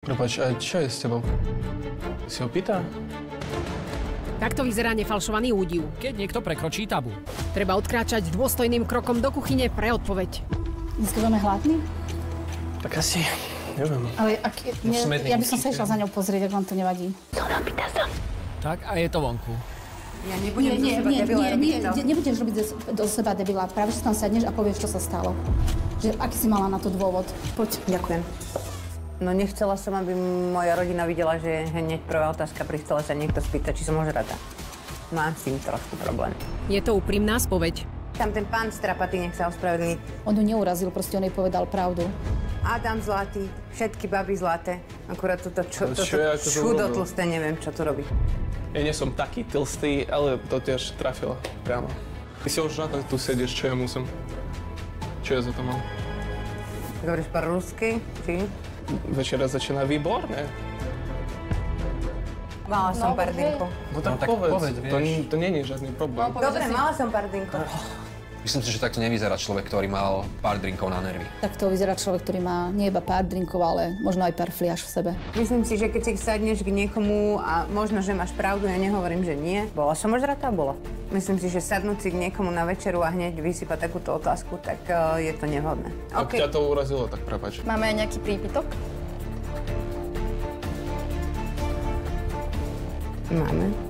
Prepač, a čo je s tebou? Si ho pýta? Takto vyzerá nefalšovaný údiv. Keď niekto prekročí tabu. Treba odkráčať dôstojným krokom do kuchyne pre odpoveď. Dneska budeme hladní? Tak asi, neviem. Ale ak, ne, ja by som sa išla za ňou pozrieť, ak vám to nevadí. Tak a je to vonku. Ja nebudem nie, zo seba nie, debila nie, robiť nie, to. nie, nebudeš robiť do, do seba debila. Práve, že tam sadneš a povieš, čo sa stalo. Že aký si mala na to dôvod. Poď. Ďakujem. No nechcela som, aby moja rodina videla, že hneď prvá otázka pri stole sa niekto spýta, či som ožratá. Mám s tým trošku problém. Je to úprimná spoveď. Tam ten pán strapatý, nech sa ospravedlní. On ju neurazil, proste on jej povedal pravdu. Adam zlatý, všetky baby zlaté. Akurát toto, čo, toto čo ja to čudo urobil? tlsté, neviem, čo tu robí. Ja nie som taký tlstý, ale to tiež trafilo priamo. Ty si už na to tu sedíš, čo ja musím. Čo ja za to mám? Hovoríš po rusky, či? Večera začína výborne. Mala som pár dinku. No tak, tak povedz, povedz, to, vieš. to nie je žiadny problém. Dobre, mala som pár dinku. Myslím si, že takto nevyzerá človek, ktorý mal pár drinkov na nervy. Tak to vyzerá človek, ktorý má nie iba pár drinkov, ale možno aj pár fliaž v sebe. Myslím si, že keď si sadneš k niekomu a možno, že máš pravdu, ja nehovorím, že nie. Bola som ožratá? Bola. Myslím si, že sadnúť si k niekomu na večeru a hneď vysypať takúto otázku, tak uh, je to nevhodné. Ak ťa to urazilo, tak prepač. Máme aj nejaký prípitok? Máme.